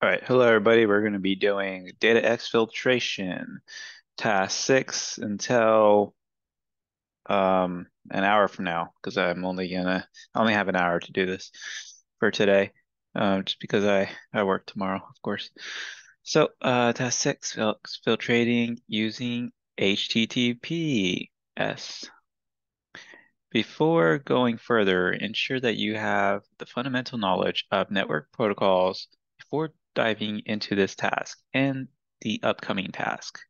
All right, hello everybody. We're going to be doing data exfiltration task six until um, an hour from now because I'm only gonna I only have an hour to do this for today, um, just because I I work tomorrow, of course. So uh, task six, exfiltrating using HTTPS. Before going further, ensure that you have the fundamental knowledge of network protocols before diving into this task and the upcoming task.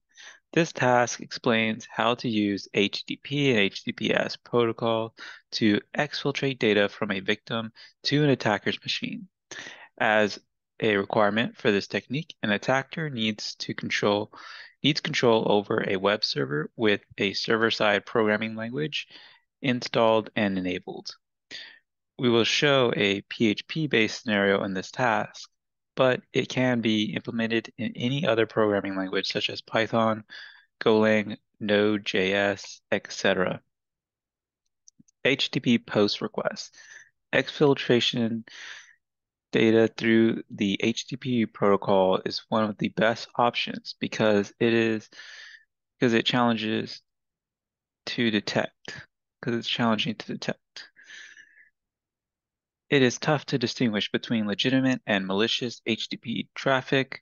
This task explains how to use HTTP and HTTPS protocol to exfiltrate data from a victim to an attacker's machine. As a requirement for this technique, an attacker needs to control needs control over a web server with a server-side programming language installed and enabled. We will show a PHP-based scenario in this task, but it can be implemented in any other programming language such as Python, Golang, Node.js, etc. HTTP post request. Exfiltration data through the HTTP protocol is one of the best options because it is because it challenges to detect because it's challenging to detect. It is tough to distinguish between legitimate and malicious HTTP traffic.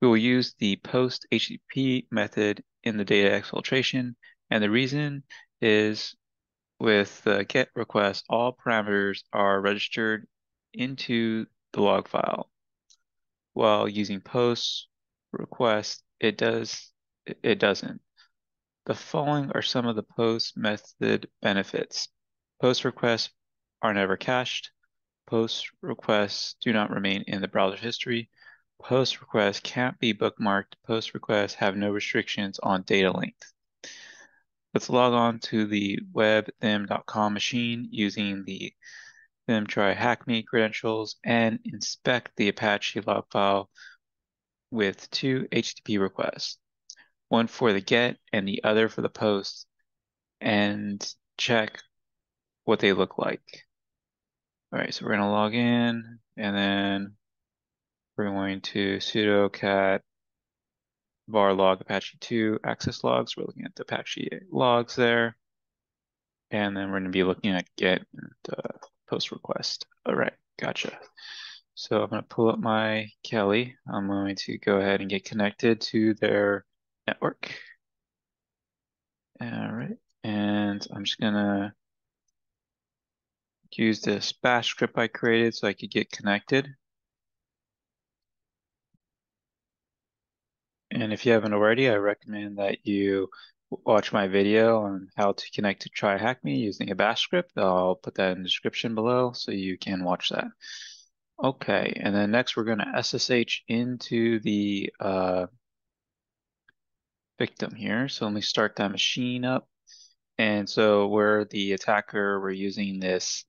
We will use the post HTTP method in the data exfiltration, and the reason is with the GET request, all parameters are registered into the log file. While using post request, it does it doesn't. The following are some of the post method benefits. Post requests are never cached. Post requests do not remain in the browser history. Post requests can't be bookmarked. Post requests have no restrictions on data length. Let's log on to the webthem.com machine using the them try hack credentials and inspect the Apache log file with two HTTP requests one for the get and the other for the post, and check what they look like. All right, so we're going to log in, and then we're going to sudo cat var log apache 2 access logs. We're looking at the Apache logs there. And then we're going to be looking at get and uh, post request. All right, gotcha. So I'm going to pull up my Kelly. I'm going to go ahead and get connected to their network. All right, and I'm just gonna use this bash script I created so I could get connected. And if you haven't already, I recommend that you watch my video on how to connect to TryHackMe using a bash script. I'll put that in the description below so you can watch that. Okay, and then next we're going to SSH into the uh, victim here. So let me start that machine up. And so we're the attacker, we're using this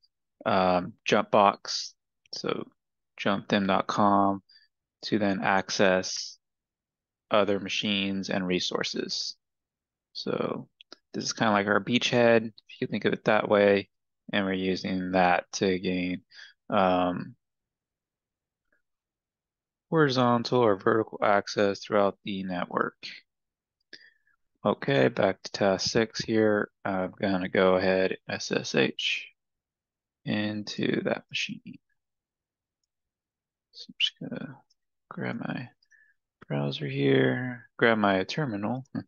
um, jump box, so jumpthem.com to then access other machines and resources. So this is kind of like our beachhead, if you think of it that way, and we're using that to gain um, horizontal or vertical access throughout the network. Okay, back to task six here. I'm gonna go ahead SSH into that machine. So I'm just gonna grab my browser here, grab my terminal, and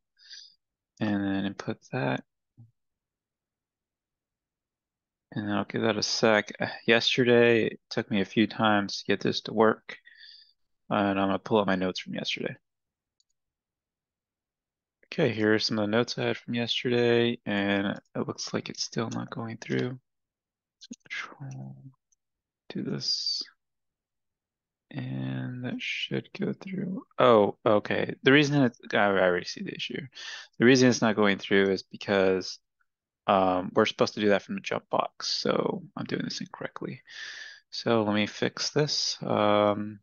then input that. And I'll give that a sec. Yesterday, it took me a few times to get this to work. Uh, and I'm gonna pull up my notes from yesterday. Okay, here are some of the notes I had from yesterday, and it looks like it's still not going through. Control, do this. And that should go through. Oh, okay. The reason it's, I already see the issue. The reason it's not going through is because um, we're supposed to do that from the jump box. So I'm doing this incorrectly. So let me fix this. Um,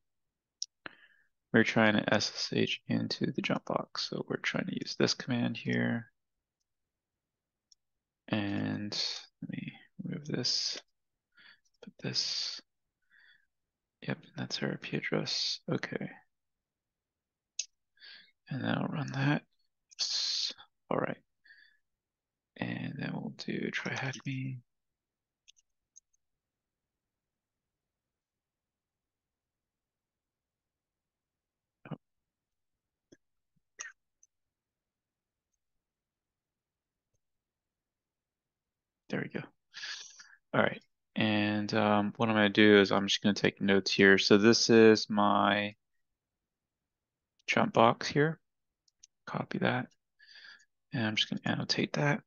we're trying to SSH into the jump box. So we're trying to use this command here. And let me this, put this. Yep, that's our IP address. Okay. And then I'll run that. All right. And then we'll do try hack me. There we go. All right. And um, what I'm going to do is I'm just going to take notes here. So this is my jump box here. Copy that. And I'm just going to annotate that.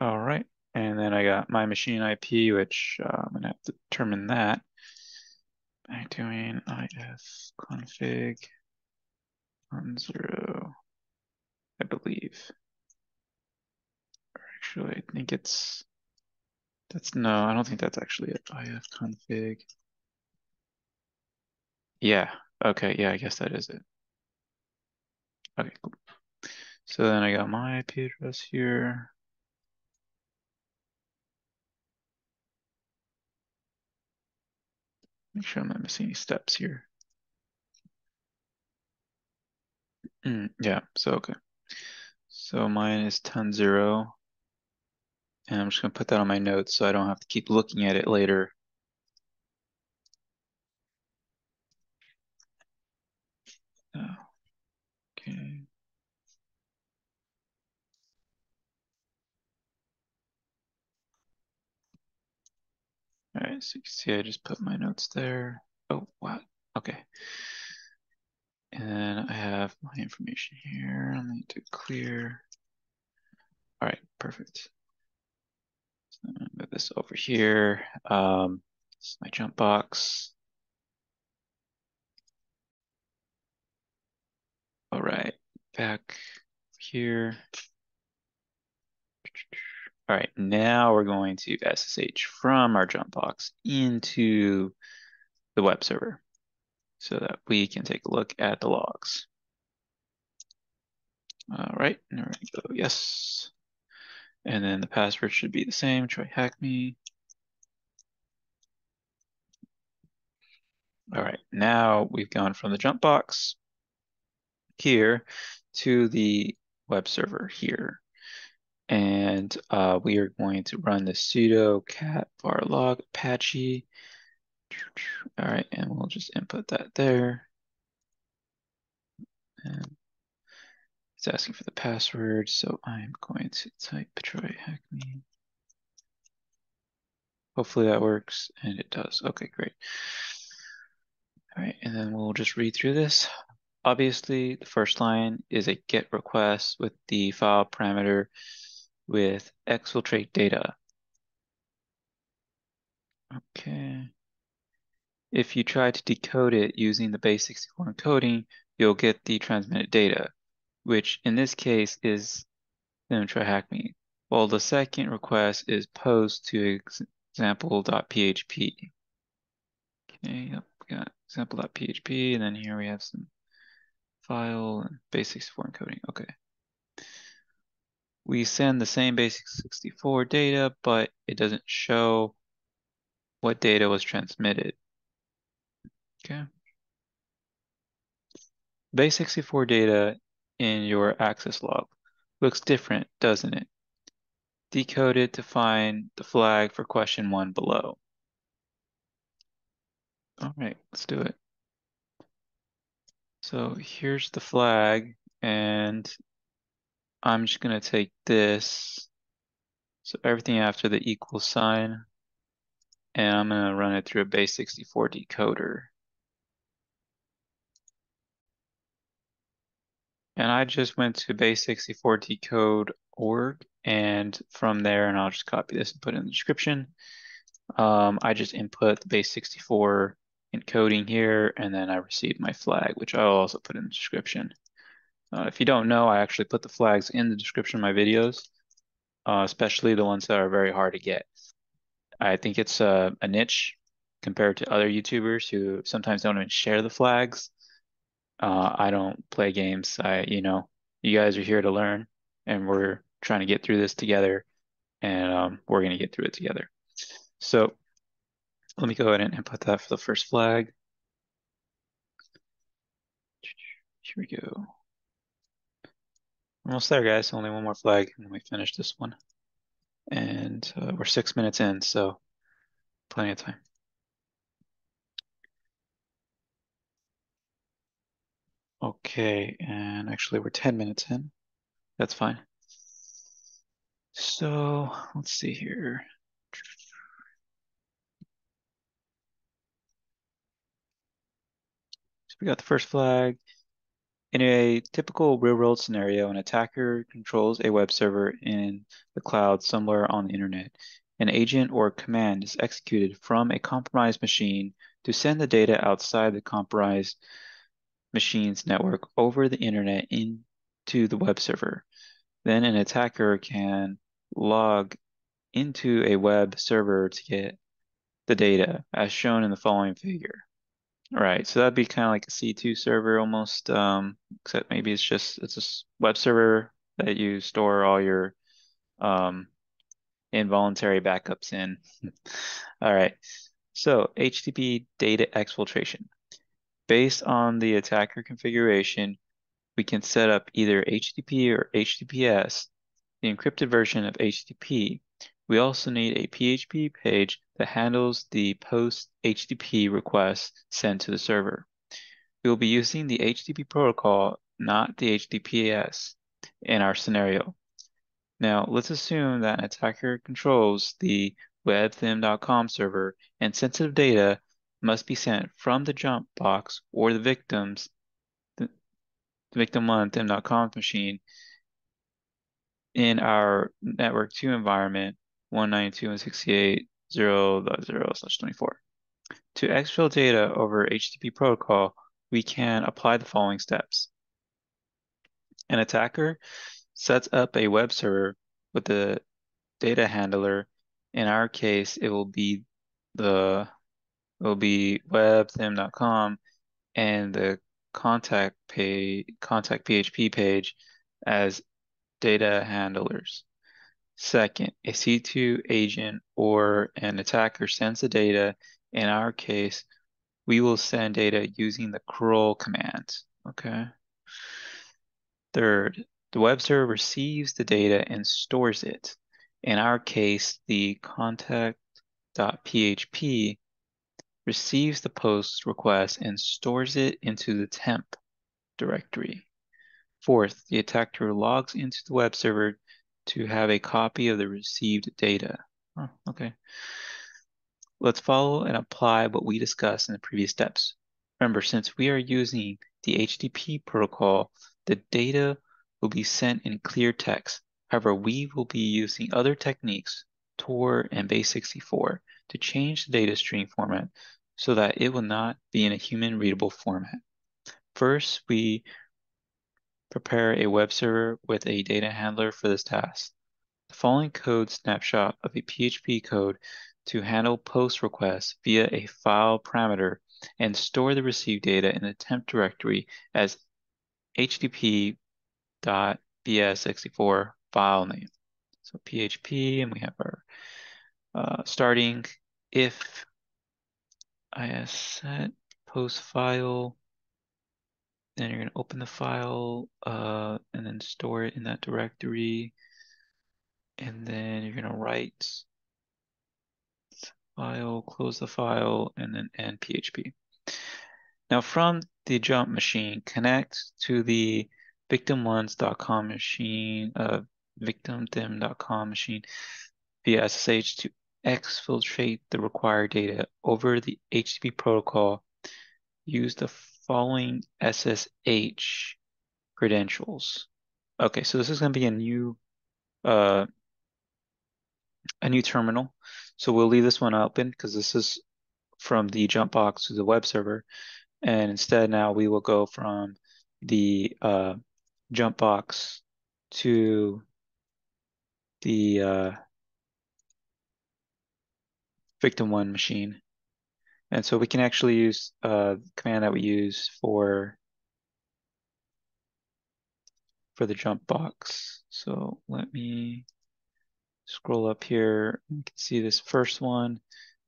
All right. And then I got my machine IP, which uh, I'm going to have to determine that by doing if config on zero. I believe. Or actually, I think it's, that's, no, I don't think that's actually it. if config. Yeah, okay, yeah, I guess that is it. Okay, cool. So then I got my IP address here. Make sure I'm not missing any steps here. Mm, yeah, so okay. So mine is 10 0. And I'm just going to put that on my notes so I don't have to keep looking at it later. Okay. All right, so you can see I just put my notes there. Oh, what? Okay. And I have my information here. I'm going to clear. All right, perfect. So move this over here. Um, this is my jump box. All right, back here. All right, now we're going to SSH from our jump box into the web server so that we can take a look at the logs. All right, there we go, yes. And then the password should be the same, try hack me. All right, now we've gone from the jump box here to the web server here. And uh, we are going to run the sudo cat var log apache. All right, and we'll just input that there. And it's asking for the password, so I'm going to type Troy hack me. Hopefully that works, and it does. Okay, great. All right, and then we'll just read through this. Obviously, the first line is a GET request with the file parameter with exfiltrate data. Okay. If you try to decode it using the base64 encoding, you'll get the transmitted data, which in this case is them try hack me. Well, the second request is post to example.php. Okay, yep, we got example.php, and then here we have some file and base64 encoding. Okay. We send the same base64 data, but it doesn't show what data was transmitted. Okay. Base64 data in your access log looks different, doesn't it? Decode it to find the flag for question one below. All right, let's do it. So here's the flag, and I'm just going to take this, so everything after the equal sign, and I'm going to run it through a base64 decoder. And I just went to base64 decode.org, and from there, and I'll just copy this and put it in the description. Um, I just input the base64 encoding here, and then I received my flag, which I'll also put in the description. Uh, if you don't know, I actually put the flags in the description of my videos, uh, especially the ones that are very hard to get. I think it's a, a niche compared to other YouTubers who sometimes don't even share the flags. Uh, I don't play games. I, you know, you guys are here to learn, and we're trying to get through this together. and um, we're going to get through it together. So let me go ahead and input that for the first flag. Here we go. Almost there, guys. Only one more flag, and we finish this one. And uh, we're six minutes in, so plenty of time. Okay, and actually we're 10 minutes in. That's fine. So let's see here. So we got the first flag. In a typical real-world scenario, an attacker controls a web server in the cloud somewhere on the internet. An agent or command is executed from a compromised machine to send the data outside the compromised machine's network over the internet into the web server. Then an attacker can log into a web server to get the data as shown in the following figure. All right, so that'd be kind of like a C2 server almost, um, except maybe it's just it's a web server that you store all your um, involuntary backups in. all right, so HTTP data exfiltration. Based on the attacker configuration, we can set up either HTTP or HTTPS, the encrypted version of HTTP. We also need a PHP page that handles the post HTTP request sent to the server. We will be using the HTTP protocol, not the HTTPS in our scenario. Now, let's assume that an attacker controls the webthem.com server and sensitive data must be sent from the jump box or the victim's the, victim one them.com machine in our network 2 environment 192.168.0.0 slash 24. To exfil data over HTTP protocol, we can apply the following steps. An attacker sets up a web server with the data handler. In our case, it will be the will be webthem.com and the contact page contact PHP page as data handlers. Second, a C2 agent or an attacker sends the data. In our case, we will send data using the curl command. Okay. Third, the web server receives the data and stores it. In our case, the contact.php receives the post request and stores it into the temp directory. Fourth, the attacker logs into the web server to have a copy of the received data. Oh, okay. Let's follow and apply what we discussed in the previous steps. Remember, since we are using the HTTP protocol, the data will be sent in clear text. However, we will be using other techniques, Tor and Base64, to change the data stream format so that it will not be in a human readable format. First, we Prepare a web server with a data handler for this task. The following code snapshot of a PHP code to handle post requests via a file parameter and store the received data in the temp directory as http.bs64 file name. So PHP, and we have our uh, starting if is set post file then you're going to open the file uh, and then store it in that directory. And then you're going to write file, close the file, and then end PHP. Now from the jump machine, connect to the victim1s.com machine, uh, victimthem.com machine via SSH to exfiltrate the required data over the HTTP protocol. Use the following SSH credentials. Okay, so this is going to be a new uh, a new terminal. So we'll leave this one open because this is from the jump box to the web server. And instead now we will go from the uh, jump box to the uh, victim one machine. And so we can actually use uh, command that we use for for the jump box. So let me scroll up here, you can see this first one.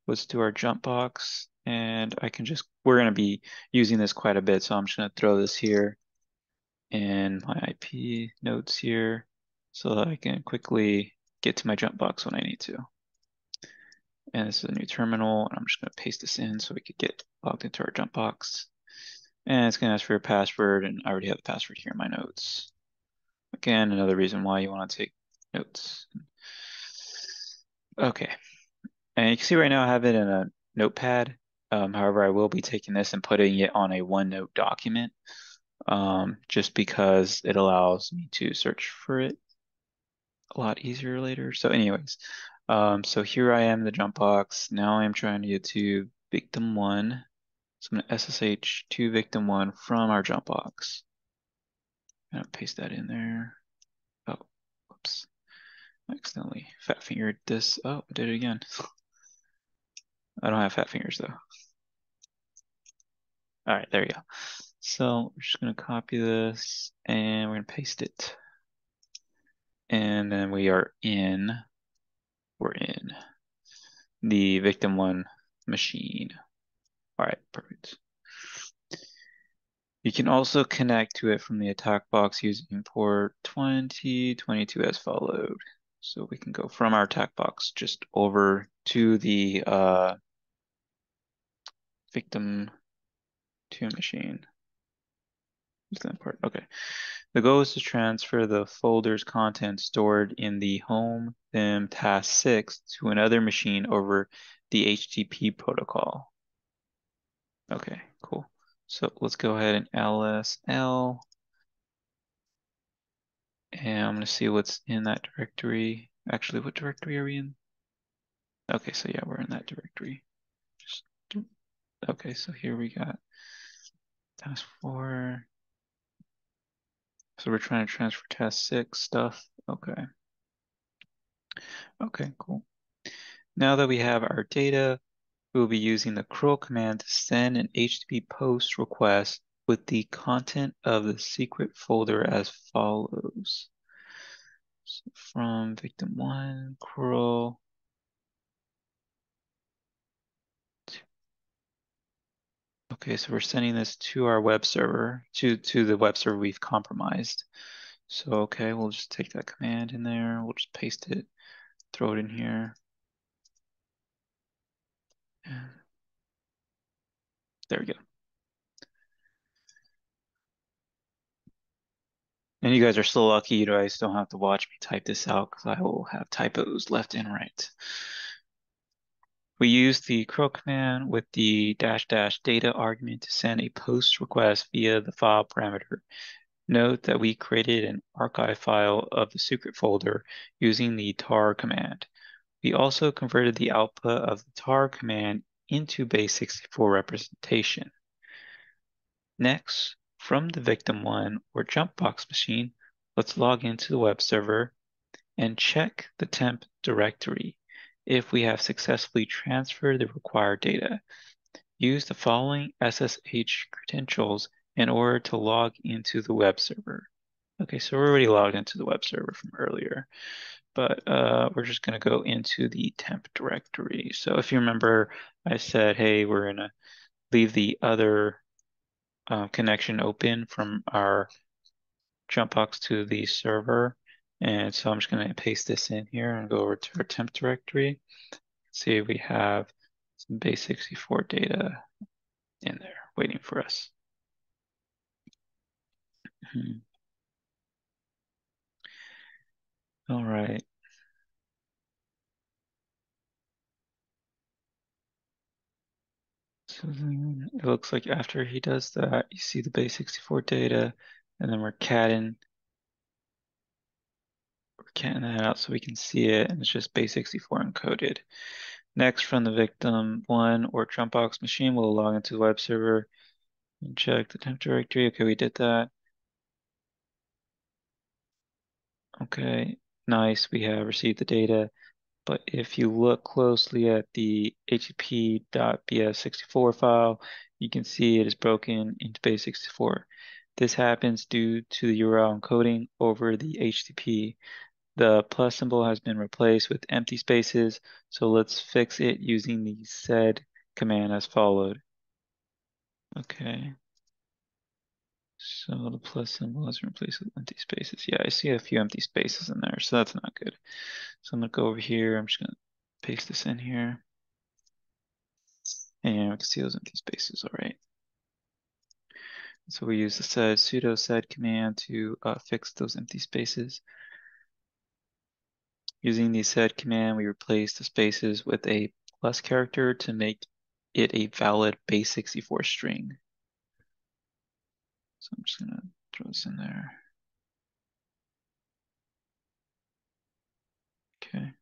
Let's do our jump box and I can just, we're gonna be using this quite a bit. So I'm just gonna throw this here in my IP notes here so that I can quickly get to my jump box when I need to. And this is a new terminal, and I'm just gonna paste this in so we could get logged into our jump box. And it's gonna ask for your password, and I already have the password here in my notes. Again, another reason why you wanna take notes. Okay, and you can see right now I have it in a notepad. Um, however, I will be taking this and putting it on a OneNote document um, just because it allows me to search for it a lot easier later. So anyways, um, so here I am in the jump box. Now I'm trying to get to victim one. So I'm gonna SSH to victim one from our jump box. I'm gonna paste that in there. Oh, whoops. I accidentally fat fingered this. Oh, I did it again. I don't have fat fingers though. All right, there we go. So we're just gonna copy this and we're gonna paste it. And then we are in, we're in the victim one machine. All right, perfect. You can also connect to it from the attack box using port 2022 as followed. So we can go from our attack box just over to the uh, victim two machine. Is that part? Okay. The goal is to transfer the folder's content stored in the home them task 6 to another machine over the HTTP protocol. Okay, cool. So let's go ahead and LSL. And I'm to see what's in that directory. Actually, what directory are we in? Okay, so yeah, we're in that directory. Just, okay, so here we got task four. So we're trying to transfer task six stuff. Okay. Okay, cool. Now that we have our data, we'll be using the curl command to send an HTTP post request with the content of the secret folder as follows. So from victim one, curl Okay, so we're sending this to our web server, to, to the web server we've compromised. So, okay, we'll just take that command in there. We'll just paste it, throw it in here. There we go. And you guys are still lucky you guys don't have to watch me type this out because I will have typos left and right. We use the curl command with the dash dash data argument to send a post request via the file parameter. Note that we created an archive file of the secret folder using the tar command. We also converted the output of the tar command into base64 representation. Next, from the victim1 or jumpbox machine, let's log into the web server and check the temp directory if we have successfully transferred the required data. Use the following SSH credentials in order to log into the web server. Okay, so we're already logged into the web server from earlier, but uh, we're just going to go into the temp directory. So if you remember, I said, hey, we're going to leave the other uh, connection open from our jump box to the server. And so I'm just going to paste this in here and go over to our temp directory. See we have some base64 data in there waiting for us. Hmm. All right. So it looks like after he does that, you see the base64 data, and then we're catting canting that out so we can see it, and it's just base64 encoded. Next, from the victim one or Trumpbox machine, we'll log into the web server and check the temp directory. Okay, we did that. Okay, nice, we have received the data. But if you look closely at the http.bs64 file, you can see it is broken into base64. This happens due to the URL encoding over the HTTP The plus symbol has been replaced with empty spaces, so let's fix it using the sed command as followed. Okay. So the plus symbol has replaced with empty spaces. Yeah, I see a few empty spaces in there, so that's not good. So I'm gonna go over here. I'm just gonna paste this in here. And we can see those empty spaces, all right. So we use the sed sudo sed command to uh, fix those empty spaces. Using the sed command, we replace the spaces with a plus character to make it a valid base64 string. So I'm just gonna throw this in there. Okay.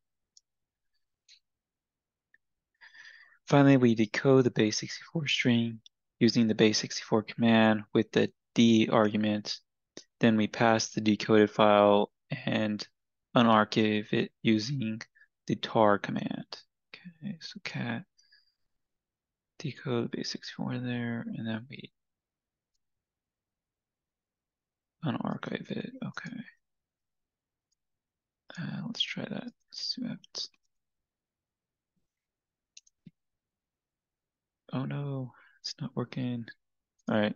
Finally, we decode the base64 string using the base64 command with the D argument. Then we pass the decoded file and unarchive it using the tar command. Okay, so cat decode base64 there, and then we unarchive it. Okay. Uh, let's try that. Oh no, it's not working. All right.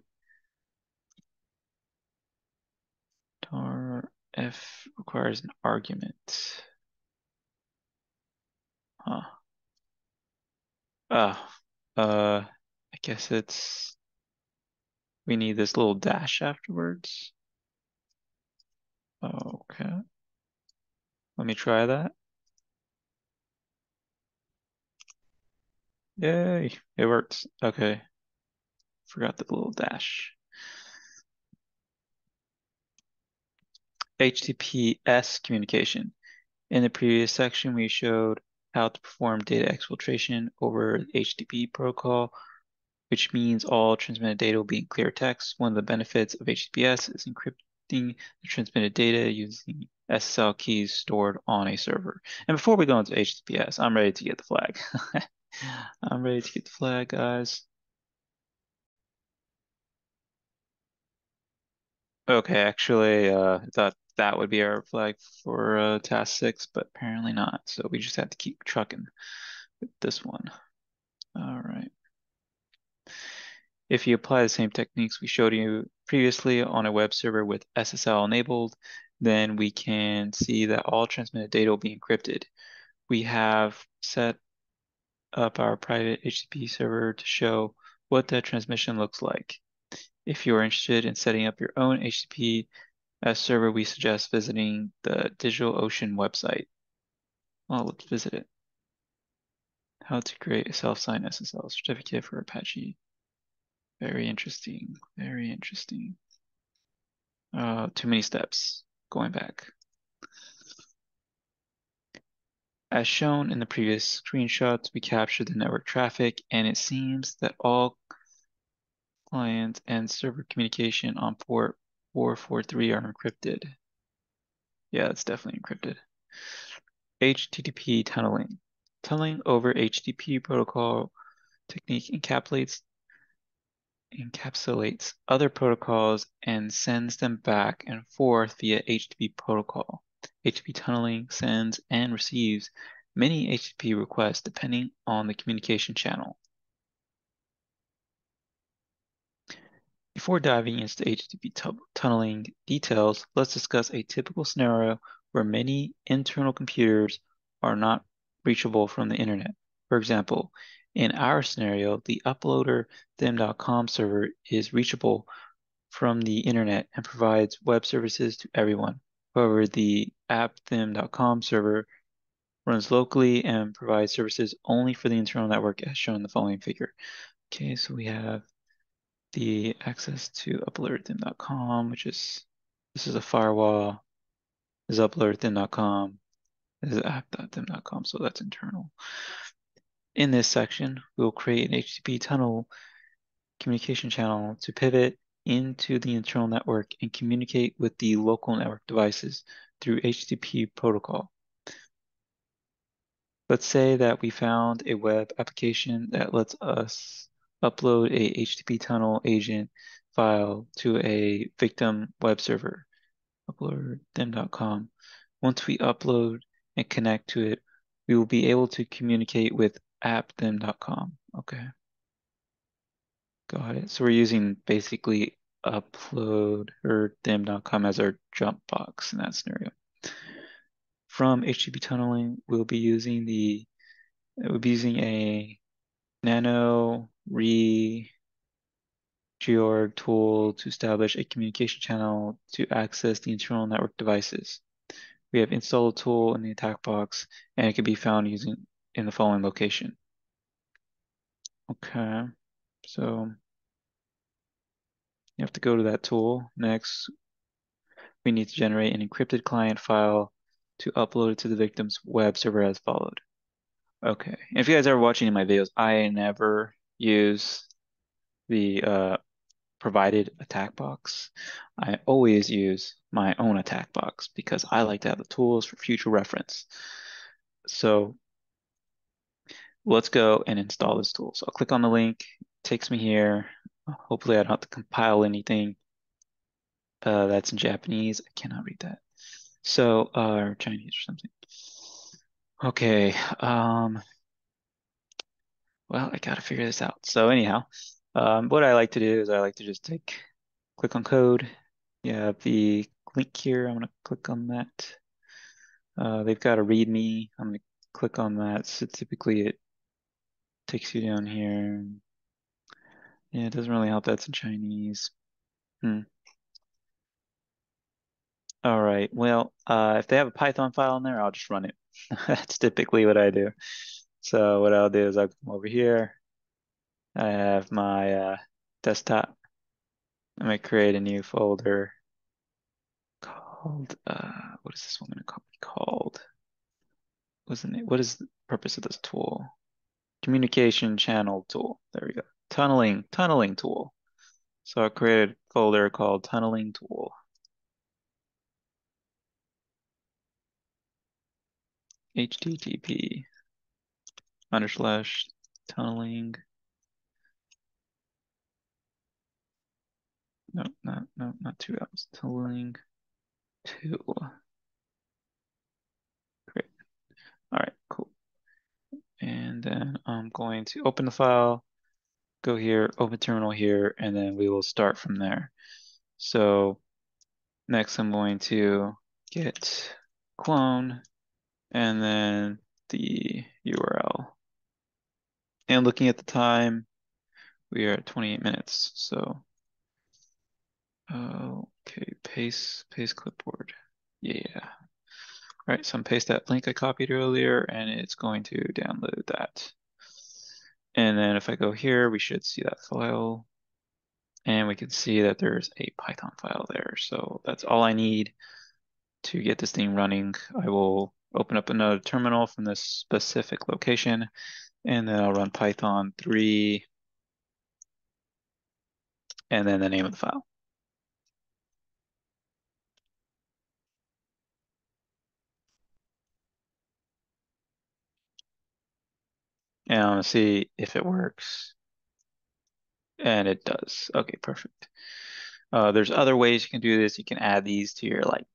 tar f requires an argument. Huh. Ah, uh, I guess it's, we need this little dash afterwards. Okay. Let me try that. Yay, it works. Okay. Forgot the little dash. HTTPS communication. In the previous section, we showed how to perform data exfiltration over HTTP protocol, which means all transmitted data will be in clear text. One of the benefits of HTTPS is encrypting the transmitted data using SSL keys stored on a server. And before we go into HTTPS, I'm ready to get the flag. I'm ready to get the flag, guys. Okay, actually, uh, I thought that would be our flag for uh, task six, but apparently not. So we just have to keep trucking with this one. All right. If you apply the same techniques we showed you previously on a web server with SSL enabled, then we can see that all transmitted data will be encrypted. We have set up our private HTTP server to show what that transmission looks like. If you're interested in setting up your own HTTP as server, we suggest visiting the DigitalOcean website. Well, let's visit it. How to create a self-signed SSL certificate for Apache. Very interesting, very interesting. Uh, too many steps, going back. As shown in the previous screenshots, we captured the network traffic and it seems that all client and server communication on port 443 are encrypted. Yeah, it's definitely encrypted. HTTP tunneling. Tunneling over HTTP protocol technique encapsulates encapsulates other protocols and sends them back and forth via HTTP protocol. HTTP tunneling sends and receives many HTTP requests depending on the communication channel. Before diving into HTTP tunneling details, let's discuss a typical scenario where many internal computers are not reachable from the internet. For example, in our scenario, the uploader them.com server is reachable from the internet and provides web services to everyone. However, the appthem.com server runs locally and provides services only for the internal network as shown in the following figure. Okay, so we have the access to uploaderthem.com, which is, this is a firewall, is uploaderthem.com, this is app.them.com, so that's internal. In this section, we'll create an HTTP tunnel communication channel to pivot into the internal network and communicate with the local network devices through HTTP protocol. Let's say that we found a web application that lets us upload a HTTP tunnel agent file to a victim web server, upload them.com. Once we upload and connect to it, we will be able to communicate with appthem.com. Okay. Got it. So we're using basically upload or them.com as our jump box in that scenario. From HTTP tunneling, we'll be using the we'll be using a nano re georg tool to establish a communication channel to access the internal network devices. We have installed a tool in the attack box and it can be found using in the following location. Okay, so you have to go to that tool. Next, we need to generate an encrypted client file to upload it to the victim's web server as followed. Okay, if you guys are watching in my videos, I never use the uh, provided attack box. I always use my own attack box because I like to have the tools for future reference. So let's go and install this tool. So I'll click on the link, takes me here. Hopefully I don't have to compile anything uh, that's in Japanese. I cannot read that. So, uh, or Chinese or something. Okay, um, well, I gotta figure this out. So anyhow, um, what I like to do is I like to just take, click on code. Have the link here. I'm gonna click on that. Uh, they've got a README. I'm gonna click on that. So typically it takes you down here. Yeah, it doesn't really help that's in Chinese. Hmm. All right, well, uh, if they have a Python file in there, I'll just run it. That's typically what I do. So what I'll do is I'll come over here. I have my uh, desktop. I'm gonna create a new folder called, uh, what is this one gonna be called? Wasn't it, what is the purpose of this tool? Communication channel tool. There we go. Tunneling, tunneling tool. So I created a folder called tunneling tool. Http under slash tunneling. No, not no, not two L's. Tunneling two. Great. All right, cool. And then I'm going to open the file, go here, open terminal here, and then we will start from there. So next I'm going to get clone and then the URL. And looking at the time, we are at 28 minutes. So, okay, paste, paste clipboard. Yeah. All right, so I'm paste that link I copied earlier and it's going to download that. And then if I go here, we should see that file and we can see that there's a Python file there. So that's all I need to get this thing running. I will open up another terminal from this specific location, and then I'll run Python 3, and then the name of the file. And I'm gonna see if it works. And it does. Okay, perfect. Uh, there's other ways you can do this. You can add these to your like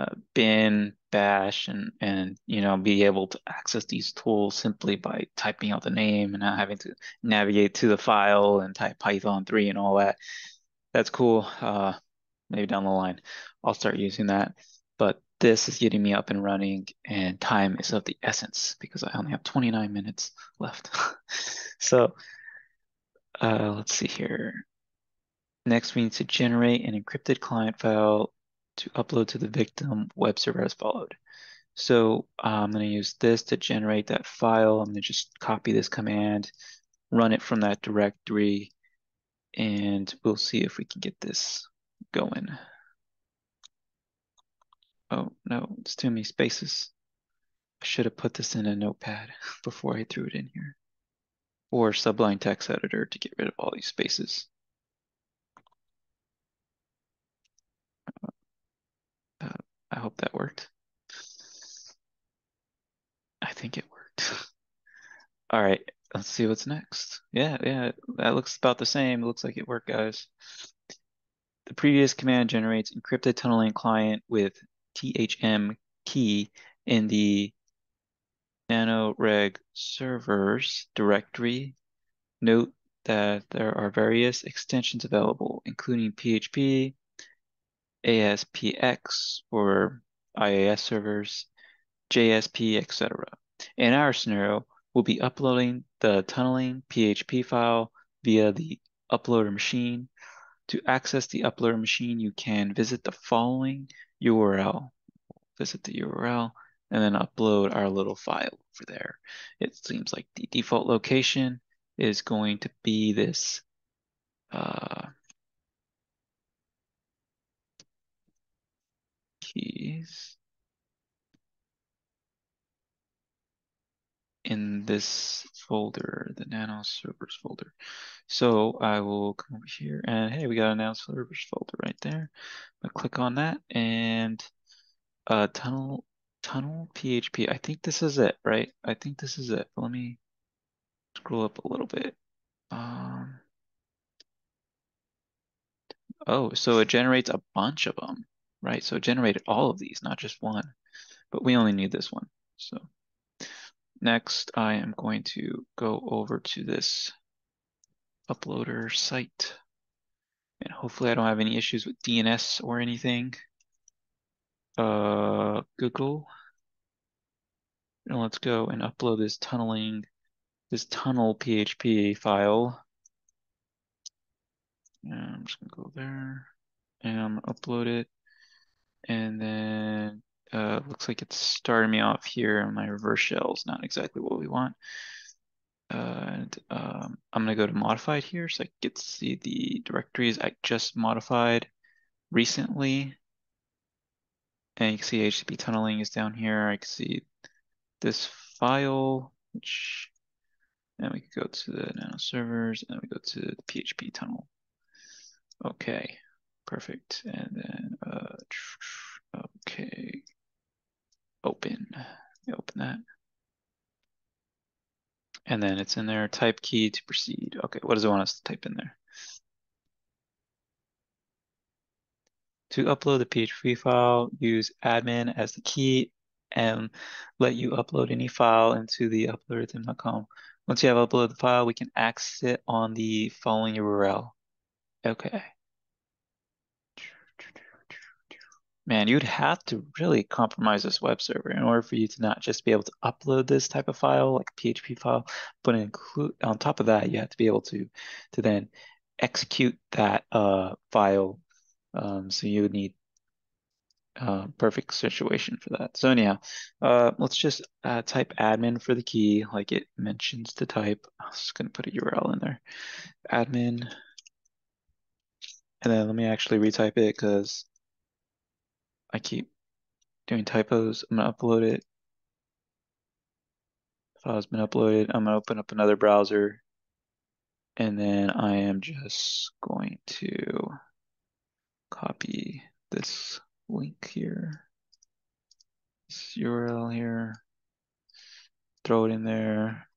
uh, bin bash and and you know be able to access these tools simply by typing out the name and not having to navigate to the file and type python 3 and all that. That's cool. Uh, maybe down the line i'll start using that. But this is getting me up and running and time is of the essence because i only have 29 minutes left. So uh, let's see here. Next we need to generate an encrypted client file to upload to the victim web server as followed. So uh, I'm going to use this to generate that file. I'm going to just copy this command, run it from that directory, and we'll see if we can get this going. Oh, no, it's too many spaces. I should have put this in a notepad before I threw it in here. Or Sublime Text Editor to get rid of all these spaces. I hope that worked. I think it worked. All right, let's see what's next. Yeah, yeah, that looks about the same. It looks like it worked, guys. The previous command generates encrypted tunneling client with THM key in the nanoreg servers directory. Note that there are various extensions available, including PHP, ASPX for IIS servers, JSP, etc. In our scenario, we'll be uploading the tunneling PHP file via the uploader machine. To access the uploader machine, you can visit the following URL. Visit the URL and then upload our little file over there. It seems like the default location is going to be this uh, keys in this folder, the nano servers folder. So I will come over here and hey, we got a nano servers folder right there. i click on that and uh, tunnel tunnel PHP. I think this is it, right? I think this is it. Let me scroll up a little bit. Um, oh, so it generates a bunch of them, right? So it generated all of these, not just one, but we only need this one. So next I am going to go over to this uploader site and hopefully I don't have any issues with DNS or anything. Uh, Google. And let's go and upload this tunneling, this tunnel PHP file. And I'm just gonna go there and upload it. And then uh, looks like it's starting me off here on my reverse shell is not exactly what we want. Uh, and um, I'm gonna go to modified here so I get to see the directories I just modified recently. And you can see HTTP tunneling is down here. I can see this file, which and we can go to the nano servers and we go to the PHP tunnel. Okay, perfect. And then, uh, okay, open, open that. And then it's in there, type key to proceed. Okay, what does it want us to type in there? To upload the PHP file, use admin as the key and let you upload any file into the uploader.com. Once you have uploaded the file, we can access it on the following URL. Okay. Man, you'd have to really compromise this web server in order for you to not just be able to upload this type of file, like a PHP file, but include on top of that, you have to be able to to then execute that uh, file. Um, so you would need uh, perfect situation for that. So anyhow, uh, let's just uh, type admin for the key, like it mentions to type. I was just gonna put a URL in there, admin, and then let me actually retype it because I keep doing typos. I'm gonna upload it. File's been uploaded. I'm gonna open up another browser, and then I am just going to copy this link here, this URL here, throw it in there,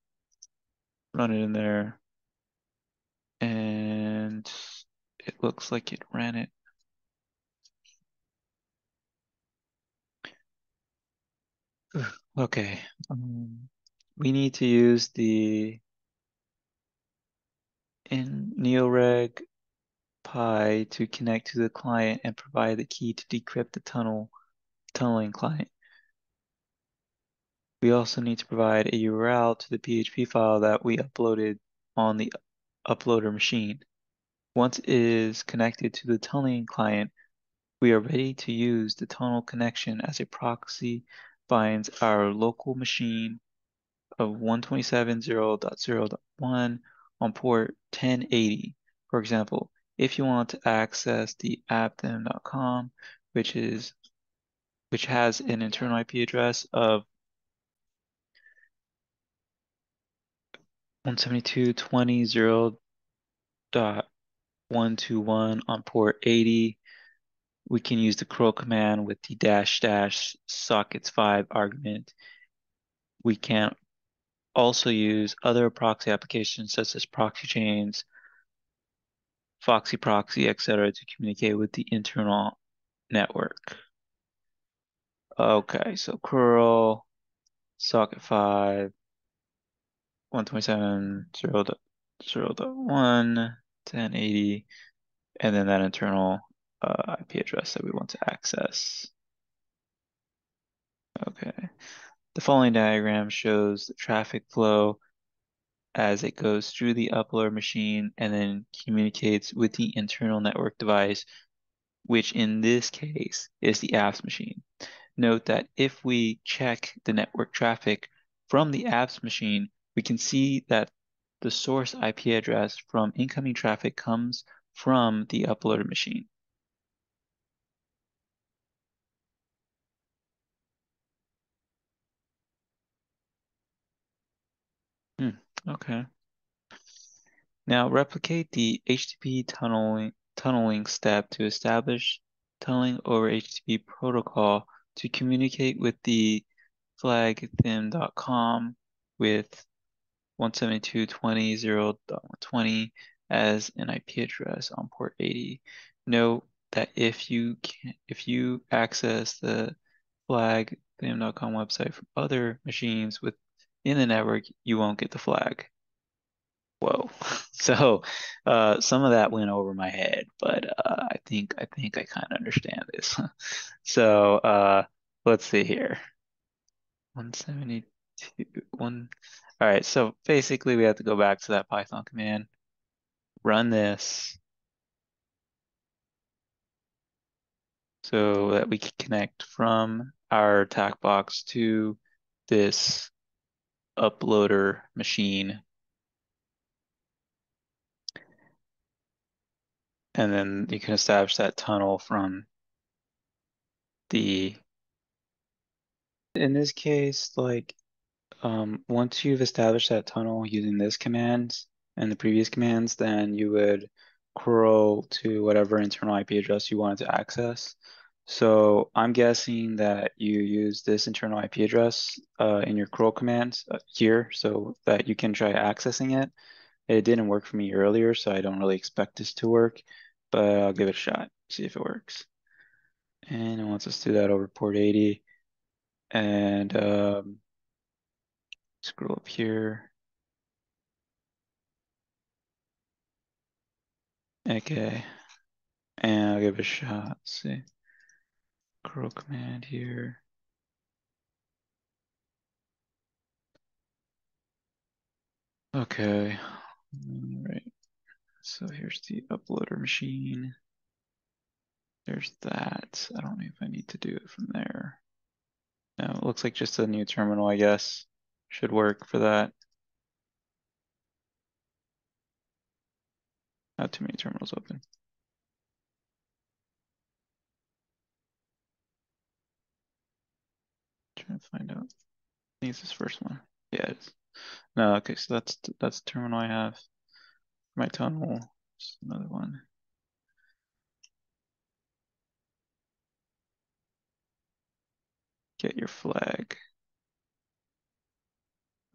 run it in there, and it looks like it ran it. Okay, um, we need to use the in neoreg Pi to connect to the client and provide the key to decrypt the tunnel tunneling client. We also need to provide a URL to the PHP file that we uploaded on the uploader machine. Once it is connected to the tunneling client, we are ready to use the tunnel connection as a proxy binds our local machine of 127.0.0.1 on port 1080. For example, if you want to access the appdem.com, which is which has an internal IP address of 172.20.121 on port 80, we can use the curl command with the dash dash sockets 5 argument. We can also use other proxy applications such as proxy chains, Foxy Proxy, etc., to communicate with the internal network. Okay, so curl socket 5, 127, 0, 0, 1, 1080, and then that internal uh, IP address that we want to access. Okay. The following diagram shows the traffic flow as it goes through the upload machine and then communicates with the internal network device, which in this case is the apps machine. Note that if we check the network traffic from the apps machine, we can see that the source IP address from incoming traffic comes from the uploader machine. Hmm, okay. Now replicate the HTTP tunneling, tunneling step to establish tunneling over HTTP protocol to communicate with the flagthim.com with 172.20.120 as an IP address on port 80. Note that if you can, if you access the flagthim.com website from other machines within the network, you won't get the flag. Whoa. So uh, some of that went over my head, but uh, I think I think I kind of understand this. so uh, let's see here. 172 one. All right, so basically we have to go back to that Python command, run this so that we can connect from our TAC box to this uploader machine. And then you can establish that tunnel from the in this case like um, once you've established that tunnel using this command and the previous commands then you would curl to whatever internal IP address you wanted to access so I'm guessing that you use this internal IP address uh, in your curl commands uh, here so that you can try accessing it it didn't work for me earlier, so I don't really expect this to work, but I'll give it a shot, see if it works. And it wants us to do that over port 80. And um, scroll up here. Okay. And I'll give it a shot. Let's see. Curl command here. Okay. All right. So here's the uploader machine. There's that. I don't know if I need to do it from there. No, it looks like just a new terminal, I guess. Should work for that. Not too many terminals open. Trying to find out. I it's this first one. Yeah, it is. No, okay, so that's that's the terminal I have. My tunnel. Just another one. Get your flag.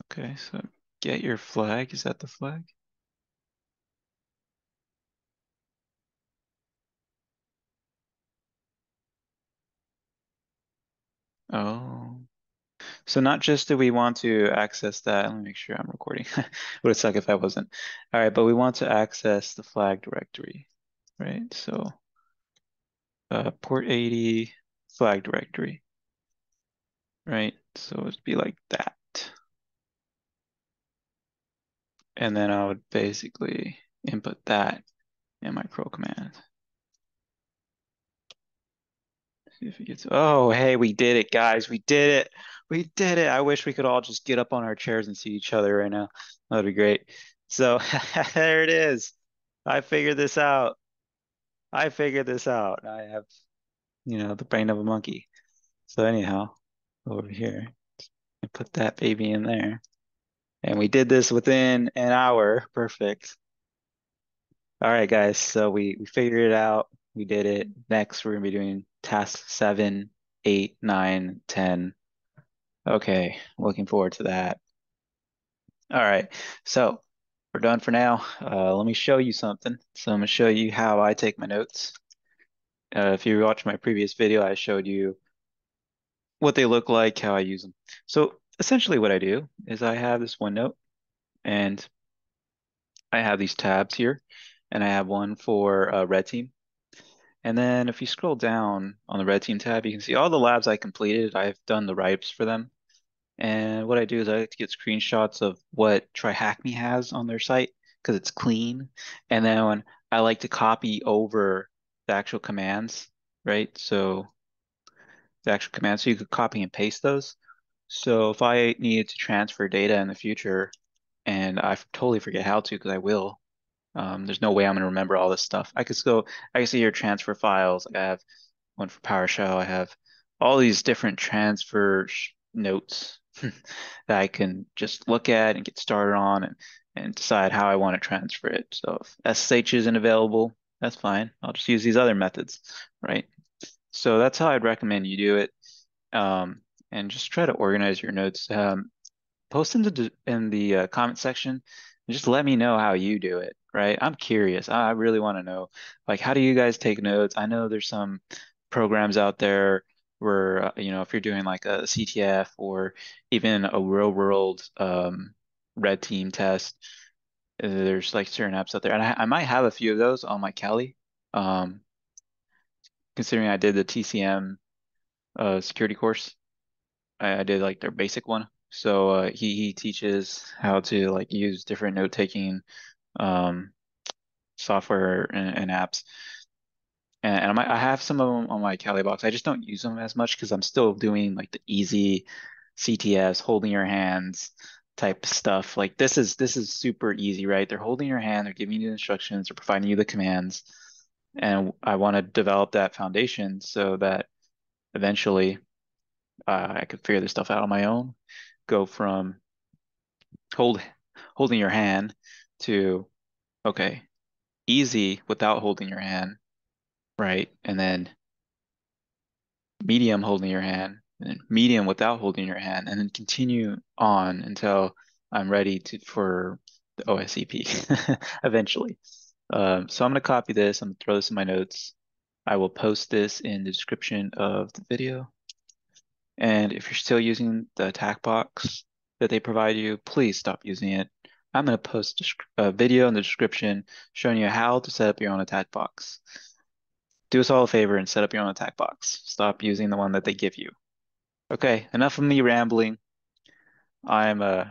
Okay, so get your flag. Is that the flag? Oh. So not just do we want to access that, let me make sure I'm recording. would suck if I wasn't. All right, but we want to access the flag directory, right? So uh, port 80 flag directory, right? So it'd be like that. And then I would basically input that in my curl command. See if it gets, oh, hey, we did it, guys. We did it. We did it. I wish we could all just get up on our chairs and see each other right now. That'd be great. So there it is. I figured this out. I figured this out. I have, you know, the brain of a monkey. So anyhow, over here, I put that baby in there. And we did this within an hour. Perfect. All right, guys. So we, we figured it out. We did it. Next, we're going to be doing task seven, eight, nine, 10. Okay, looking forward to that. All right, so we're done for now. Uh, let me show you something. So I'm to show you how I take my notes. Uh, if you watched my previous video, I showed you what they look like, how I use them. So essentially what I do is I have this OneNote and I have these tabs here and I have one for uh, red team. And then if you scroll down on the red team tab, you can see all the labs I completed. I've done the write-ups for them. And what I do is I like to get screenshots of what TryHackMe has on their site because it's clean. And then I like to copy over the actual commands, right? So the actual commands, so you could copy and paste those. So if I needed to transfer data in the future and I totally forget how to because I will, um, there's no way I'm going to remember all this stuff. I could go, I can see your transfer files. I have one for PowerShell. I have all these different transfer notes that I can just look at and get started on and, and decide how I want to transfer it. So if SSH isn't available, that's fine. I'll just use these other methods, right? So that's how I'd recommend you do it. Um, and just try to organize your notes. Um, post in the in the uh, comment section and just let me know how you do it, right? I'm curious. I really want to know, like, how do you guys take notes? I know there's some programs out there where, uh, you know, if you're doing like a CTF or even a real world um, red team test, there's like certain apps out there. And I, I might have a few of those on my Kali. Um, considering I did the TCM uh, security course, I, I did like their basic one. So uh, he he teaches how to like use different note taking um, software and, and apps. And, and I, I have some of them on my Kali box. I just don't use them as much because I'm still doing like the easy CTS, holding your hands type stuff. Like this is this is super easy, right? They're holding your hand, they're giving you the instructions, they're providing you the commands. And I want to develop that foundation so that eventually uh, I could figure this stuff out on my own. Go from hold holding your hand to okay, easy without holding your hand, right? And then medium holding your hand, and medium without holding your hand, and then continue on until I'm ready to for the OSCP eventually. Um, so I'm going to copy this. I'm going to throw this in my notes. I will post this in the description of the video. And if you're still using the attack box that they provide you, please stop using it. I'm going to post a video in the description showing you how to set up your own attack box. Do us all a favor and set up your own attack box. Stop using the one that they give you. Okay, enough of me rambling. I'm uh,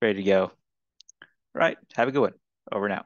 ready to go. All right, have a good one. Over now.